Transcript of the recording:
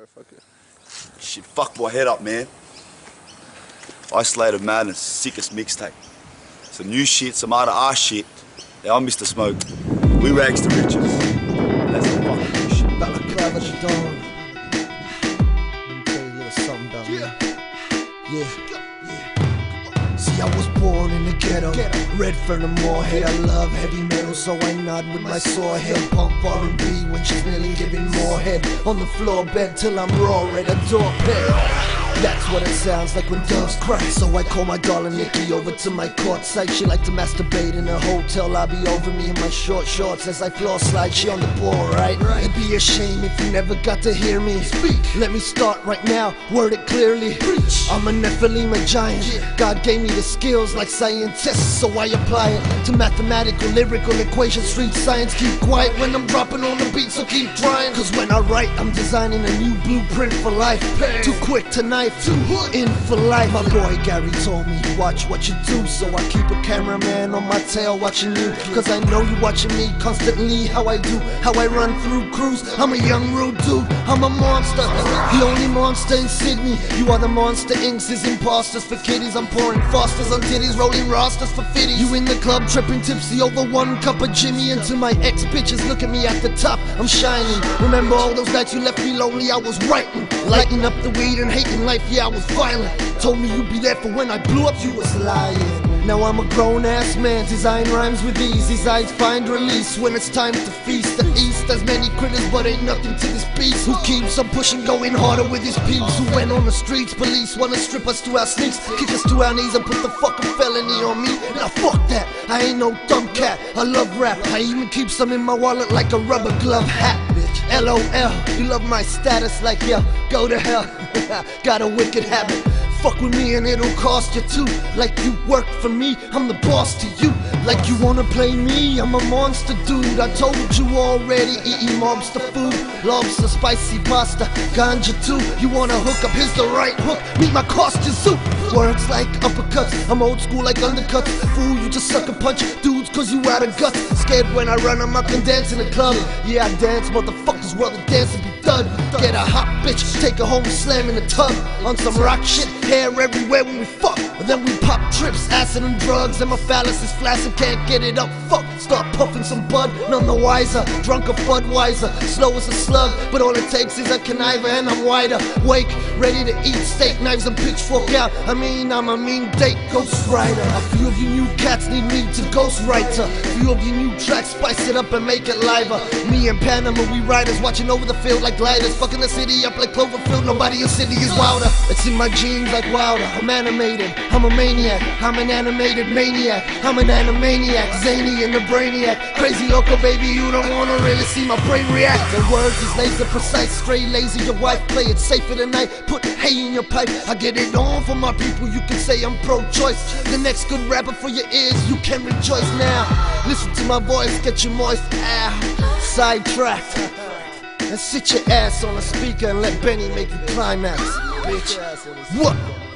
Alright, fuck it. Shit, fuck my head up, man. Isolated Madness, sickest mixtape. Some new shit, some other ass shit. Yeah, I'm Mr. Smoke. We rags to riches. That's the fucking new shit. Balaclava the dawn. Let me tell you a little something about me. Yeah. I was born in the ghetto, Red Redfern and Moorhead. I love heavy metal, so I nod with my sore head. Pump R&B when she's nearly giving more head. On the floor bed till I'm raw at a door peg. That's what it sounds like when doves cry. So I call my darling Nikki over to my court site. She like to masturbate in a hotel lobby over me in my short shorts as I floor slide. She on the ball, right? It'd be a shame if you never got to hear me speak. Let me start right now, word it clearly. Preach. I'm a Nephilim, a giant. God gave me the skills like scientists, so I apply it to mathematical, lyrical equations. Street science, keep quiet when I'm dropping on the beat, so keep trying. Cause when I write, I'm designing a new blueprint for life. Too quick to knife, in for life. My boy Gary told me, watch what you do. So I keep a cameraman on my tail watching you. Cause I know you watching me constantly. How I do, how I run through crews. I'm a young rude dude, I'm a monster. The only monster in Sydney. You are the Monsters Inc., is imposters for kiddies. I'm pouring Foster's on titties, rolling rosters for fitties. You in the club tripping tipsy over one cup of Jimmy. Until my ex bitches look at me at the top, I'm shining. Remember all those nights you left me lonely, I was writing. Lighting up the weed and hating life, yeah, I was violent. Told me you'd be there for when I blew up, you was lying. Now I'm a grown ass man, design rhymes with ease. These eyes find release when it's time to feast. The east has many critters, but ain't nothing to this beast. Who keeps on pushing, going harder with his peeps. Who went on the streets, police wanna strip us to our sneaks, kick us to our knees and put the fucking felony on me. Now fuck that, I ain't no dumb cat. I love rap, I even keep some in my wallet like a rubber glove hat. LOL, you love my status like yo, go to hell. Got a wicked habit. Fuck with me and it'll cost you too. Like you work for me, I'm the boss to you. Like you wanna play me, I'm a monster dude. I told you already, eating mobster food. Lobster, spicy pasta, ganja too. You wanna hook up, here's the right hook. Meet my costume suit. Words like uppercuts, I'm old school like undercuts. Fool, you just suck a punch dudes cause you out of guts. Scared when I run, I'm up and dance in the club. Yeah, I dance, motherfuckers, while the dancing be done. Get a hot bitch, take her home, slam in the tub. On some rock shit, hair everywhere when we fuck. And then we pop trips, acid and drugs, and my phallus is flaccid, can't get it up. Fuck, start puffing some bud, none the wiser. Drunk a Budweiser, slow as a slug, but all it takes is a conniver and I'm wider. Wake, ready to eat steak, knives and pitchfork out. I mean, I'm a mean date, ghost rider. A few of you new cats need me to ghost writer. A few of you new tracks, spice it up and make it liver. Me and Panama, we riders, watching over the field like gliders, fucking the city up like Cloverfield. Nobody in city is wilder. It's in my genes like wilder. I'm animated, I'm a maniac. I'm an animated maniac. I'm an animaniac, zany and the brainiac. Crazy loco, baby, you don't wanna really see my brain react. The words is laser precise, straight lazy. Your wife play it safer tonight. Put hay in your pipe. I get it on for my people. You can say I'm pro-choice. The next good rapper for your ears, you can rejoice now. Listen to my voice, get you moist. Ah, sidetracked. And sit your ass on a speaker and let Benny make you climax, bitch. What?